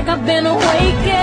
like I've been awakened